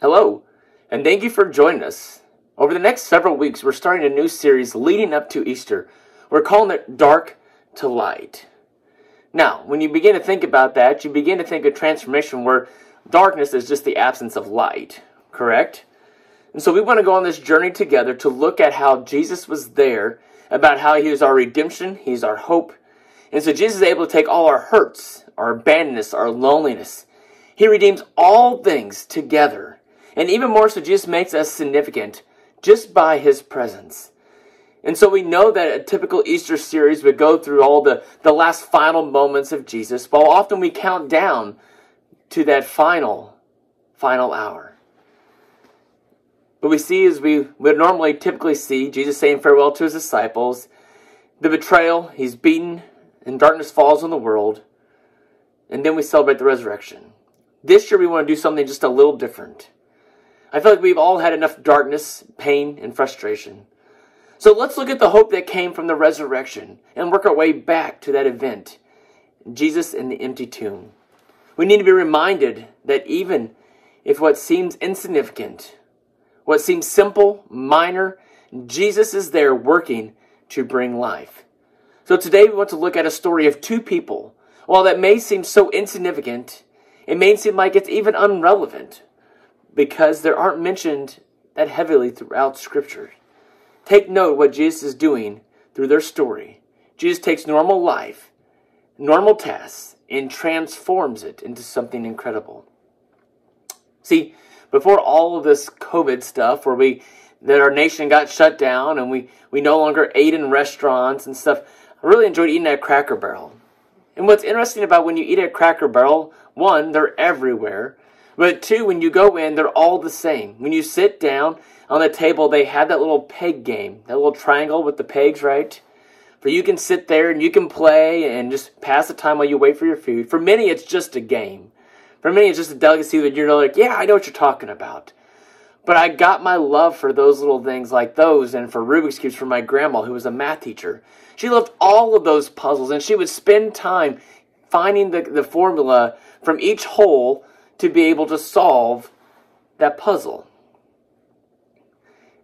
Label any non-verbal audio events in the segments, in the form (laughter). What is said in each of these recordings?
Hello, and thank you for joining us. Over the next several weeks, we're starting a new series leading up to Easter. We're calling it Dark to Light. Now, when you begin to think about that, you begin to think of transformation where darkness is just the absence of light, correct? And so we want to go on this journey together to look at how Jesus was there, about how he is our redemption, he's our hope. And so Jesus is able to take all our hurts, our abandonness, our loneliness. He redeems all things together. And even more so, Jesus makes us significant just by his presence. And so we know that a typical Easter series would go through all the, the last final moments of Jesus, while often we count down to that final, final hour. But we see, as we would normally typically see, Jesus saying farewell to his disciples, the betrayal, he's beaten, and darkness falls on the world, and then we celebrate the resurrection. This year we want to do something just a little different. I feel like we've all had enough darkness, pain, and frustration. So let's look at the hope that came from the resurrection and work our way back to that event Jesus in the empty tomb. We need to be reminded that even if what seems insignificant, what seems simple, minor, Jesus is there working to bring life. So today we want to look at a story of two people. While that may seem so insignificant, it may seem like it's even unrelevant because they aren't mentioned that heavily throughout Scripture. Take note what Jesus is doing through their story. Jesus takes normal life, normal tasks, and transforms it into something incredible. See, before all of this COVID stuff, where we that our nation got shut down and we, we no longer ate in restaurants and stuff, I really enjoyed eating at Cracker Barrel. And what's interesting about when you eat at Cracker Barrel, one, they're everywhere. But two, when you go in, they're all the same. When you sit down on the table, they have that little peg game, that little triangle with the pegs, right? For you can sit there and you can play and just pass the time while you wait for your food. For many, it's just a game. For me, it's just a delicacy that you're like, yeah, I know what you're talking about. But I got my love for those little things like those and for Rubik's Cubes from my grandma, who was a math teacher. She loved all of those puzzles and she would spend time finding the, the formula from each hole to be able to solve that puzzle.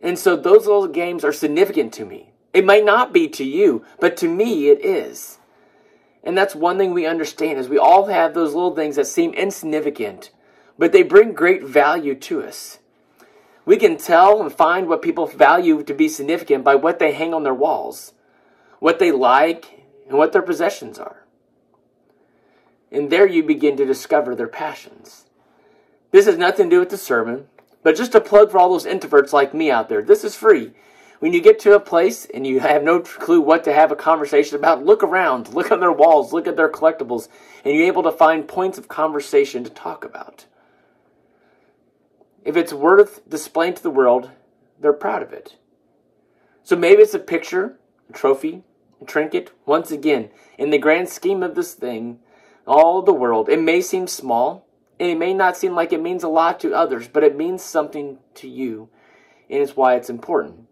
And so those little games are significant to me. It might not be to you, but to me it is. And that's one thing we understand is we all have those little things that seem insignificant, but they bring great value to us. We can tell and find what people value to be significant by what they hang on their walls, what they like, and what their possessions are. And there you begin to discover their passions. This has nothing to do with the sermon, but just a plug for all those introverts like me out there. This is free. When you get to a place and you have no clue what to have a conversation about, look around, look on their walls, look at their collectibles, and you're able to find points of conversation to talk about. If it's worth displaying to the world, they're proud of it. So maybe it's a picture, a trophy, a trinket. Once again, in the grand scheme of this thing, all the world, it may seem small, and it may not seem like it means a lot to others, but it means something to you, and it's why it's important.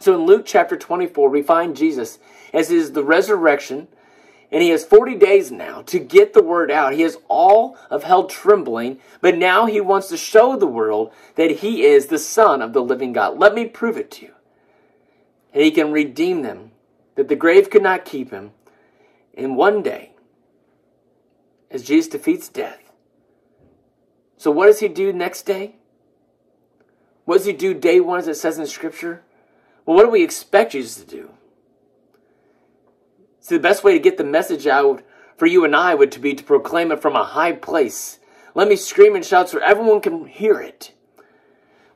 So in Luke chapter 24, we find Jesus as is the resurrection, and he has 40 days now to get the word out. He has all of hell trembling, but now he wants to show the world that he is the Son of the living God. Let me prove it to you. And he can redeem them, that the grave could not keep him. And one day, as Jesus defeats death, so what does he do next day? What does he do day one, as it says in Scripture? Well, what do we expect Jesus to do? See, the best way to get the message out for you and I would to be to proclaim it from a high place. Let me scream and shout so everyone can hear it.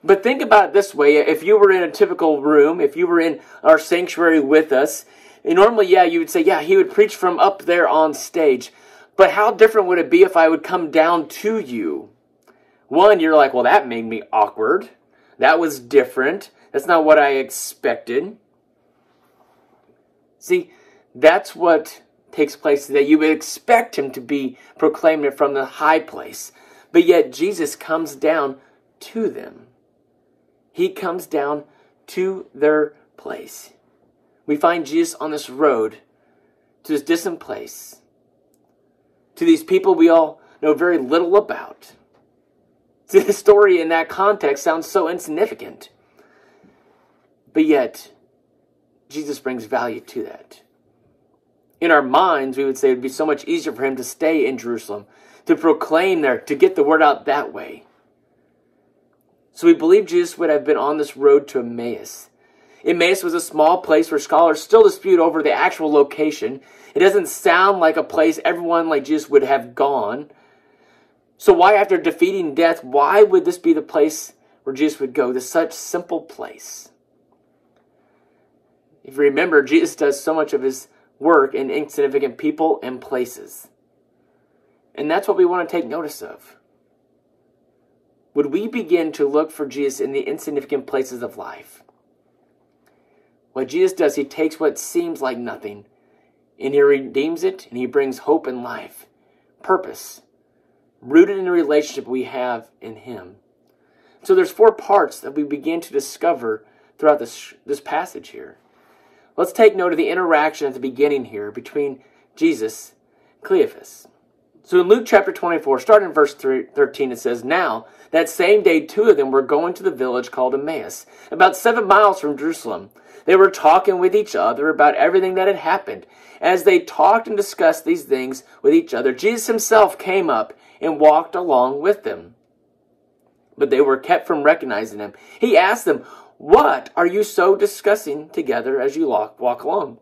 But think about it this way. If you were in a typical room, if you were in our sanctuary with us, normally, yeah, you would say, yeah, he would preach from up there on stage. But how different would it be if I would come down to you? One, you're like, well, that made me awkward. That was different. That's not what I expected. See, that's what takes place today. You would expect him to be proclaiming it from the high place. But yet Jesus comes down to them. He comes down to their place. We find Jesus on this road to this distant place, to these people we all know very little about. See, the story in that context sounds so insignificant. But yet, Jesus brings value to that. In our minds, we would say it would be so much easier for him to stay in Jerusalem, to proclaim there, to get the word out that way. So we believe Jesus would have been on this road to Emmaus. Emmaus was a small place where scholars still dispute over the actual location. It doesn't sound like a place everyone like Jesus would have gone. So why, after defeating death, why would this be the place where Jesus would go to such simple place? If you remember, Jesus does so much of his work in insignificant people and places. And that's what we want to take notice of. Would we begin to look for Jesus in the insignificant places of life? What Jesus does, he takes what seems like nothing and he redeems it and he brings hope and life, purpose, rooted in the relationship we have in him. So there's four parts that we begin to discover throughout this, this passage here. Let's take note of the interaction at the beginning here between Jesus and Cleophas. So in Luke chapter 24, starting in verse 13, it says, Now, that same day, two of them were going to the village called Emmaus, about seven miles from Jerusalem. They were talking with each other about everything that had happened. As they talked and discussed these things with each other, Jesus himself came up and walked along with them. But they were kept from recognizing him. He asked them, What are you so discussing together as you walk, walk along?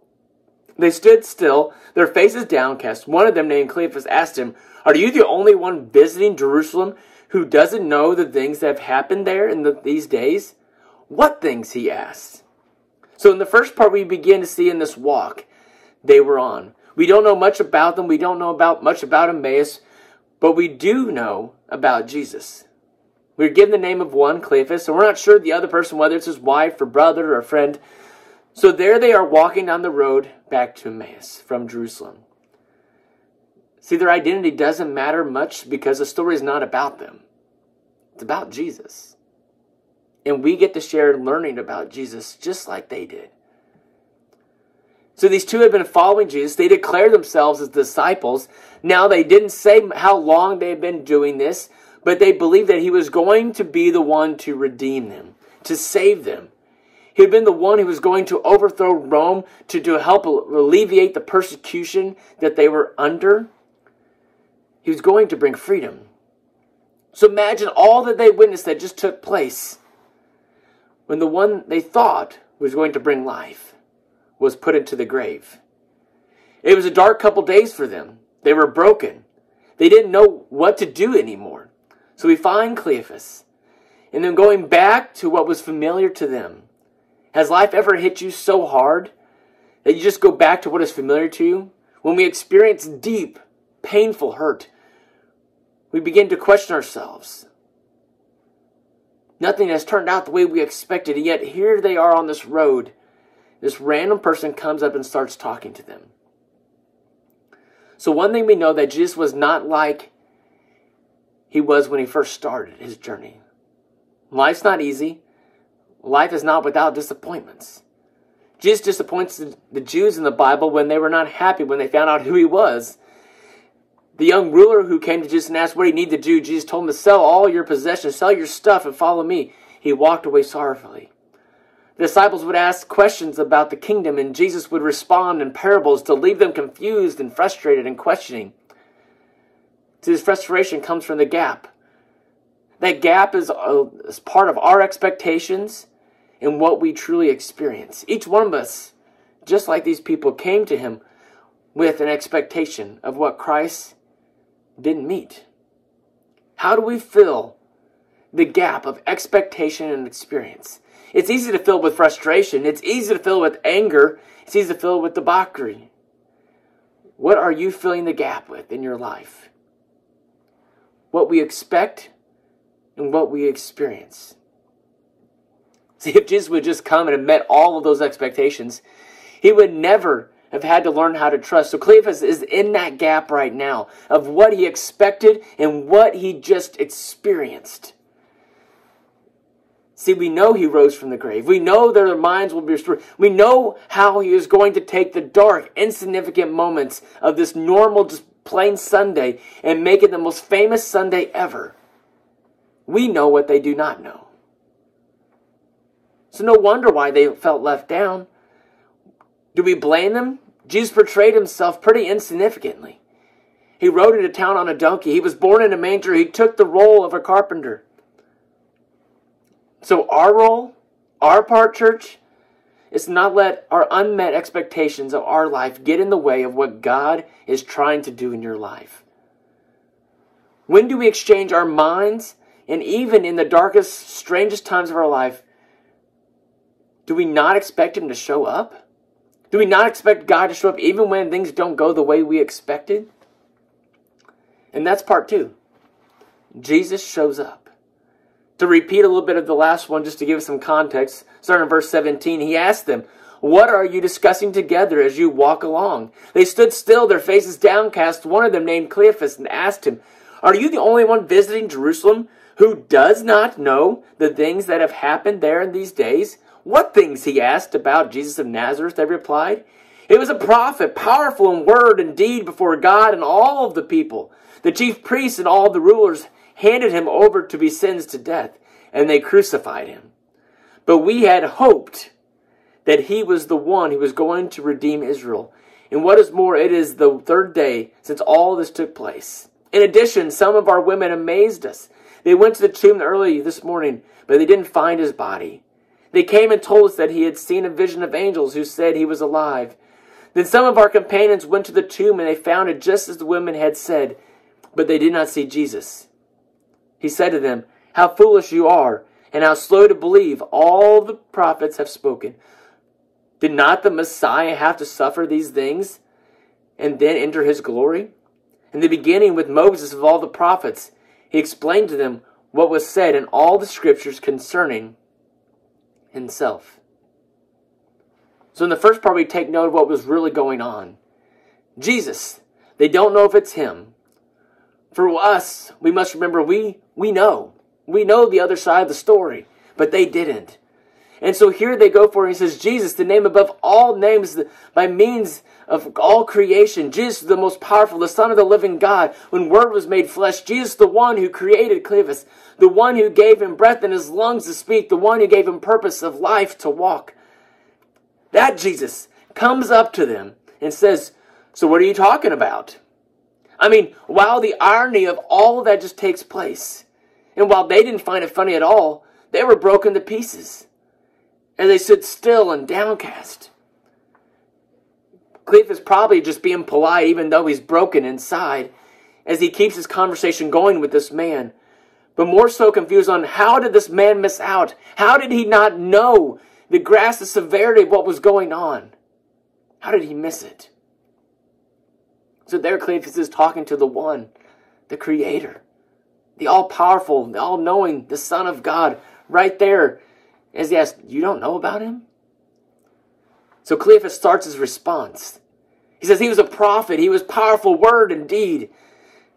They stood still, their faces downcast. One of them, named Cleophas, asked him, Are you the only one visiting Jerusalem who doesn't know the things that have happened there in the, these days? What things? he asked. So, in the first part, we begin to see in this walk they were on. We don't know much about them. We don't know about much about Emmaus, but we do know about Jesus. We're given the name of one, Cleophas, and we're not sure the other person, whether it's his wife or brother or friend. So there they are walking down the road back to Emmaus from Jerusalem. See, their identity doesn't matter much because the story is not about them. It's about Jesus. And we get to share learning about Jesus just like they did. So these two had been following Jesus. They declared themselves as disciples. Now they didn't say how long they had been doing this, but they believed that he was going to be the one to redeem them, to save them. He had been the one who was going to overthrow Rome to, to help alleviate the persecution that they were under. He was going to bring freedom. So imagine all that they witnessed that just took place when the one they thought was going to bring life was put into the grave. It was a dark couple days for them. They were broken. They didn't know what to do anymore. So we find Cleophas. And then going back to what was familiar to them. Has life ever hit you so hard that you just go back to what is familiar to you? When we experience deep, painful hurt, we begin to question ourselves. Nothing has turned out the way we expected, and yet here they are on this road. This random person comes up and starts talking to them. So, one thing we know that Jesus was not like he was when he first started his journey. Life's not easy, life is not without disappointments. Jesus disappoints the Jews in the Bible when they were not happy when they found out who he was. The young ruler who came to Jesus and asked what he needed to do, Jesus told him to sell all your possessions, sell your stuff, and follow me. He walked away sorrowfully. The disciples would ask questions about the kingdom, and Jesus would respond in parables to leave them confused and frustrated and questioning. This frustration comes from the gap. That gap is, uh, is part of our expectations and what we truly experience. Each one of us, just like these people, came to him with an expectation of what Christ didn't meet? How do we fill the gap of expectation and experience? It's easy to fill with frustration. It's easy to fill with anger. It's easy to fill with debauchery. What are you filling the gap with in your life? What we expect and what we experience. (laughs) See, if Jesus would just come and have met all of those expectations, he would never have had to learn how to trust. So Cleophas is in that gap right now of what he expected and what he just experienced. See, we know he rose from the grave. We know their minds will be restored. We know how he is going to take the dark, insignificant moments of this normal, just plain Sunday and make it the most famous Sunday ever. We know what they do not know. So no wonder why they felt left down. Do we blame them? Jesus portrayed himself pretty insignificantly. He rode into town on a donkey. He was born in a manger. He took the role of a carpenter. So, our role, our part, church, is not let our unmet expectations of our life get in the way of what God is trying to do in your life. When do we exchange our minds and even in the darkest, strangest times of our life, do we not expect Him to show up? Do we not expect God to show up even when things don't go the way we expected? And that's part two. Jesus shows up. To repeat a little bit of the last one, just to give some context, starting in verse 17, he asked them, What are you discussing together as you walk along? They stood still, their faces downcast. One of them, named Cleophas, and asked him, Are you the only one visiting Jerusalem who does not know the things that have happened there in these days? What things? he asked about Jesus of Nazareth. They replied, He was a prophet, powerful in word and deed before God and all of the people. The chief priests and all the rulers handed him over to be sentenced to death, and they crucified him. But we had hoped that he was the one who was going to redeem Israel. And what is more, it is the third day since all this took place. In addition, some of our women amazed us. They went to the tomb early this morning, but they didn't find his body. They came and told us that he had seen a vision of angels who said he was alive. Then some of our companions went to the tomb and they found it just as the women had said, but they did not see Jesus. He said to them, How foolish you are, and how slow to believe all the prophets have spoken. Did not the Messiah have to suffer these things and then enter his glory? In the beginning, with Moses of all the prophets, he explained to them what was said in all the scriptures concerning himself. So, in the first part, we take note of what was really going on. Jesus, they don't know if it's him. For us, we must remember we, we know. We know the other side of the story, but they didn't. And so here they go for it. He says, Jesus, the name above all names, by means of all creation. Jesus, the most powerful, the Son of the living God. When Word was made flesh, Jesus, the one who created Cleophas, the one who gave him breath in his lungs to speak, the one who gave him purpose of life to walk. That Jesus comes up to them and says, So what are you talking about? I mean, while the irony of all of that just takes place, and while they didn't find it funny at all, they were broken to pieces And they stood still and downcast. Cleophas is probably just being polite, even though he's broken inside, as he keeps his conversation going with this man. But more so confused on how did this man miss out? How did he not know the grasp the severity of what was going on? How did he miss it? So there Cleophas is talking to the one, the creator, the all powerful, the all knowing, the Son of God, right there as he asks, You don't know about him? So Cleophas starts his response. He says he was a prophet, he was powerful word and deed.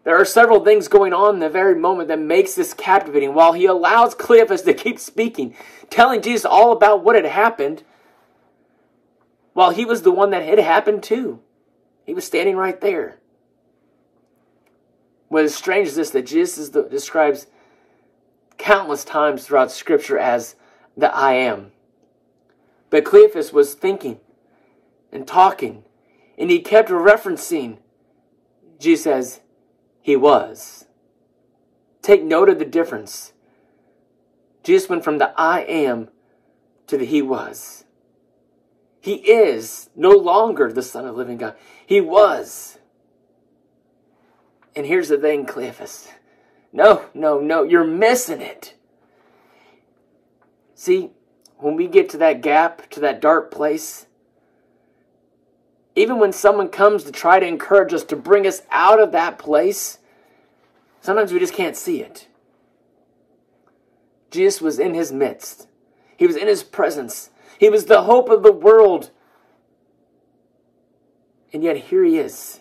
There are several things going on in the very moment that makes this captivating. While he allows Cleophas to keep speaking, telling Jesus all about what had happened, while he was the one that had happened to. He was standing right there. What is strange is this that Jesus the, describes countless times throughout Scripture as the I am. But Cleophas was thinking and talking, and he kept referencing. Jesus says, He was. Take note of the difference. Jesus went from the I am to the He was. He is no longer the Son of living God. He was. And here's the thing, Cleophas. No, no, no, you're missing it. See, when we get to that gap, to that dark place, even when someone comes to try to encourage us to bring us out of that place, sometimes we just can't see it. Jesus was in his midst, he was in his presence. He was the hope of the world. And yet here he is.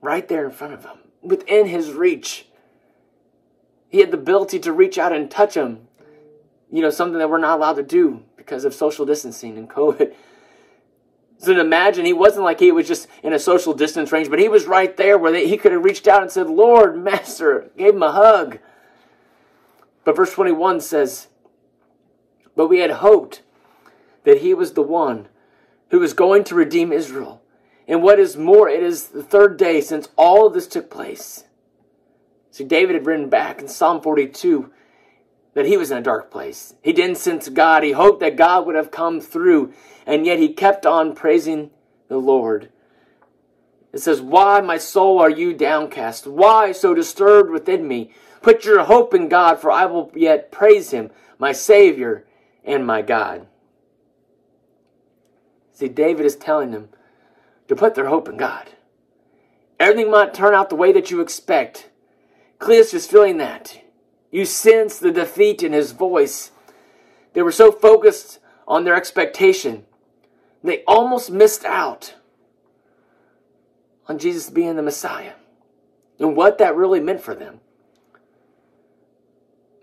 Right there in front of him, within his reach. He had the ability to reach out and touch him. You know, something that we're not allowed to do because of social distancing and (laughs) COVID. So imagine, he wasn't like he was just in a social distance range, but he was right there where they, he could have reached out and said, Lord, Master, gave him a hug. But verse 21 says, But we had hoped that he was the one who was going to redeem Israel. And what is more, it is the third day since all of this took place. See, David had written back in Psalm 42 that he was in a dark place. He didn't sense God. He hoped that God would have come through, and yet he kept on praising the Lord. It says, Why, my soul, are you downcast? Why so disturbed within me? Put your hope in God, for I will yet praise him, my Savior and my God. See, David is telling them to put their hope in God. Everything might turn out the way that you expect. Cleophas is feeling that. You sense the defeat in his voice. They were so focused on their expectation, they almost missed out on Jesus being the Messiah and what that really meant for them.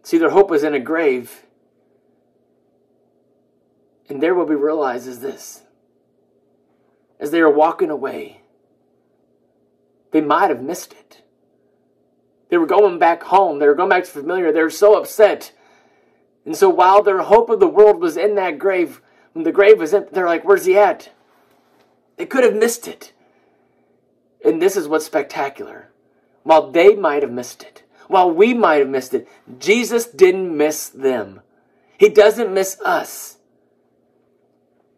See, their hope was in a grave. And there what we realize is this as they were walking away, they might have missed it. They were going back home. They were going back to familiar. They were so upset. And so while their hope of the world was in that grave, when the grave was in, they're like, where's he at? They could have missed it. And this is what's spectacular. While they might have missed it, while we might have missed it, Jesus didn't miss them. He doesn't miss us.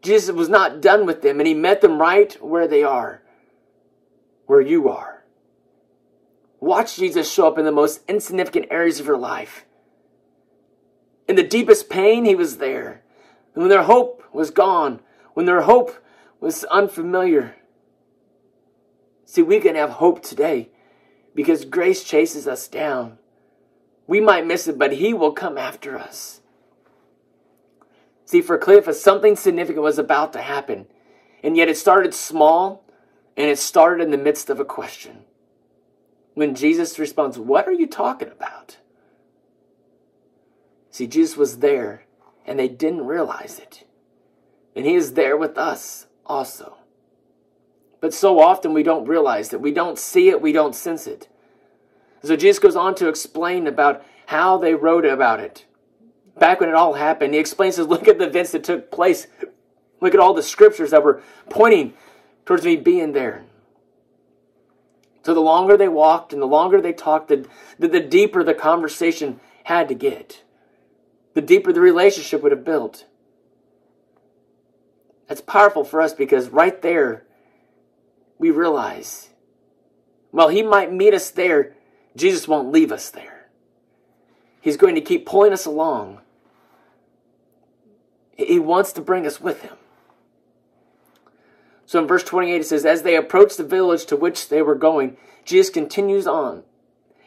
Jesus was not done with them, and he met them right where they are, where you are. Watch Jesus show up in the most insignificant areas of your life. In the deepest pain, he was there. And when their hope was gone, when their hope was unfamiliar. See, we can have hope today because grace chases us down. We might miss it, but he will come after us. See, for Cleophas, something significant was about to happen. And yet it started small and it started in the midst of a question when Jesus responds, What are you talking about? See, Jesus was there and they didn't realize it. And he is there with us also. But so often we don't realize that. We don't see it. We don't sense it. So Jesus goes on to explain about how they wrote about it. Back when it all happened, he explains, says, look at the events that took place. Look at all the scriptures that were pointing towards me being there. So the longer they walked and the longer they talked, the, the, the deeper the conversation had to get. The deeper the relationship would have built. That's powerful for us because right there, we realize, well, he might meet us there, Jesus won't leave us there. He's going to keep pulling us along. He wants to bring us with him. So in verse 28, it says, As they approached the village to which they were going, Jesus continues on,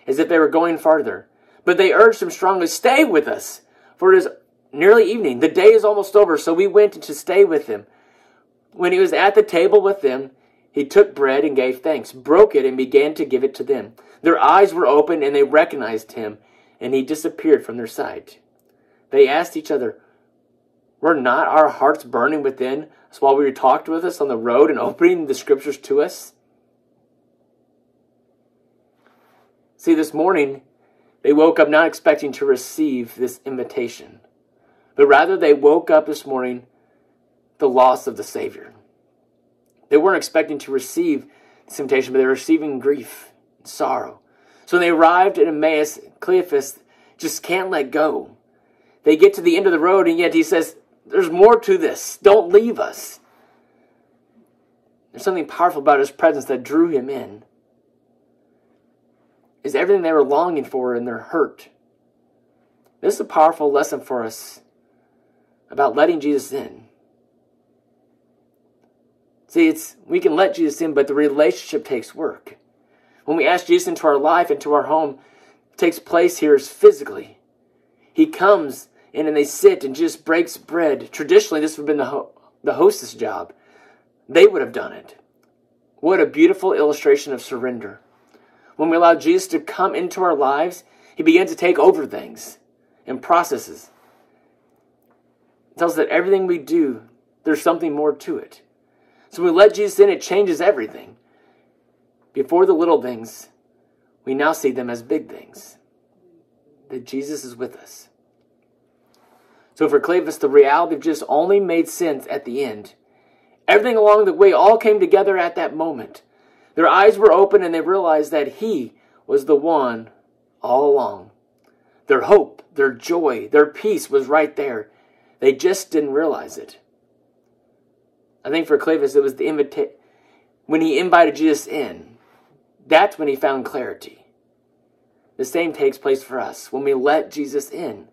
as if they were going farther. But they urged him strongly, Stay with us, for it is nearly evening. The day is almost over. So we went to stay with him. When he was at the table with them, he took bread and gave thanks, broke it, and began to give it to them. Their eyes were opened, and they recognized him, and he disappeared from their sight. They asked each other, Were not our hearts burning within so while we talked with us on the road and (laughs) opening the scriptures to us, see, this morning they woke up not expecting to receive this invitation, but rather they woke up this morning the loss of the Savior. They weren't expecting to receive this invitation, but they were receiving grief and sorrow. So when they arrived at Emmaus, Cleophas just can't let go. They get to the end of the road, and yet he says, there's more to this. Don't leave us. There's something powerful about his presence that drew him in. Is everything they were longing for in their hurt. This is a powerful lesson for us about letting Jesus in. See, it's we can let Jesus in, but the relationship takes work. When we ask Jesus into our life, into our home, takes place here is physically. He comes and then they sit and just breaks bread. Traditionally, this would have been the, ho- the hostess job. They would have done it. What a beautiful illustration of surrender. When we allow Jesus to come into our lives, He begins to take over things and processes. It tells us that everything we do, there's something more to it. So when we let Jesus in, it changes everything. Before the little things, we now see them as big things. That Jesus is with us. So for Cleophas, the reality of just only made sense at the end. Everything along the way all came together at that moment. Their eyes were open and they realized that he was the one all along. Their hope, their joy, their peace was right there. They just didn't realize it. I think for Cleophas, it was the invita- when he invited Jesus in. That's when he found clarity. The same takes place for us when we let Jesus in,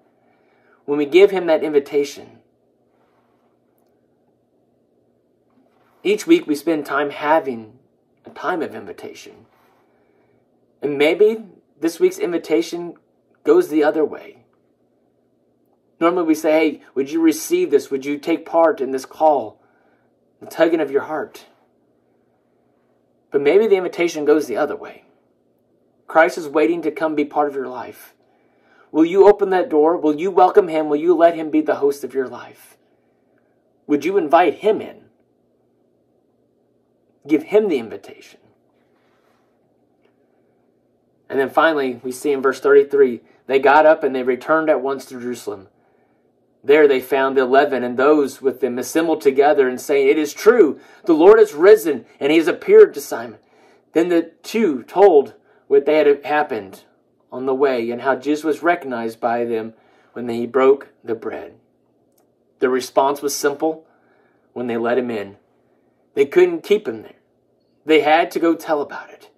when we give him that invitation. Each week we spend time having a time of invitation. And maybe this week's invitation goes the other way. Normally we say, hey, would you receive this? Would you take part in this call? The tugging of your heart. But maybe the invitation goes the other way. Christ is waiting to come be part of your life. Will you open that door? Will you welcome him? Will you let him be the host of your life? Would you invite him in? Give him the invitation. And then finally, we see in verse 33 they got up and they returned at once to Jerusalem. There they found the eleven and those with them assembled together and saying, It is true, the Lord has risen and he has appeared to Simon. Then the two told what they had happened on the way and how Jesus was recognized by them when he broke the bread. The response was simple when they let him in. They couldn't keep him there. They had to go tell about it.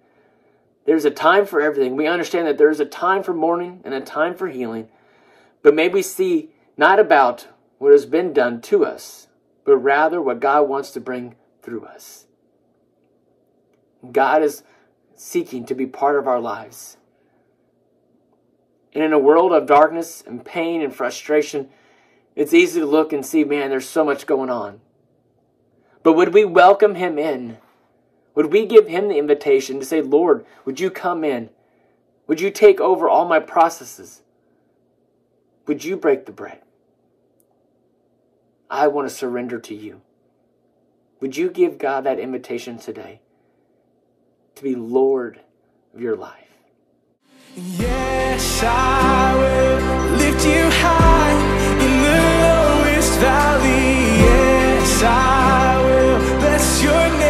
There's a time for everything. We understand that there's a time for mourning and a time for healing. But may we see not about what has been done to us, but rather what God wants to bring through us. God is seeking to be part of our lives. And in a world of darkness and pain and frustration, it's easy to look and see, man, there's so much going on. But would we welcome him in? Would we give him the invitation to say, Lord, would you come in? Would you take over all my processes? Would you break the bread? I want to surrender to you. Would you give God that invitation today to be Lord of your life? Yes, I will lift you high in the lowest valley. Yes, I will bless your name.